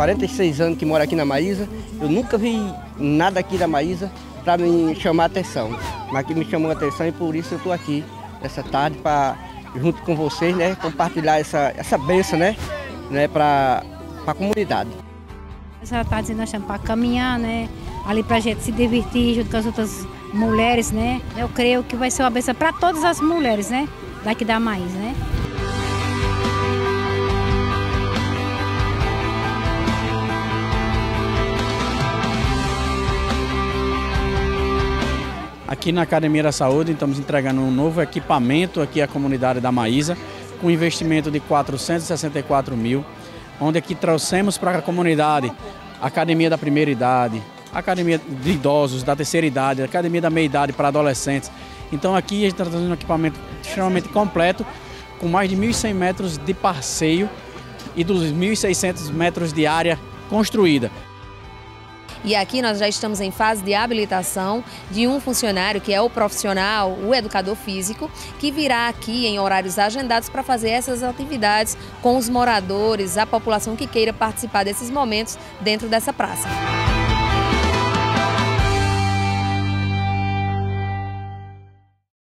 46 anos que moro aqui na Maísa, eu nunca vi nada aqui da Maísa para me chamar a atenção. Mas que me chamou a atenção e por isso eu estou aqui essa tarde para, junto com vocês, né, compartilhar essa, essa benção né, né, para a comunidade. Essa tarde nós estamos para caminhar, né, ali para a gente se divertir junto com as outras mulheres, né. Eu creio que vai ser uma benção para todas as mulheres, né, daqui da Maísa, né. Aqui na Academia da Saúde estamos entregando um novo equipamento aqui à comunidade da Maísa, com investimento de 464 mil, onde aqui trouxemos para a comunidade a Academia da Primeira Idade, Academia de Idosos da Terceira Idade, Academia da Meia Idade para Adolescentes. Então aqui a gente está trazendo um equipamento extremamente completo, com mais de 1.100 metros de passeio e dos 1.600 metros de área construída. E aqui nós já estamos em fase de habilitação de um funcionário que é o profissional, o educador físico, que virá aqui em horários agendados para fazer essas atividades com os moradores, a população que queira participar desses momentos dentro dessa praça.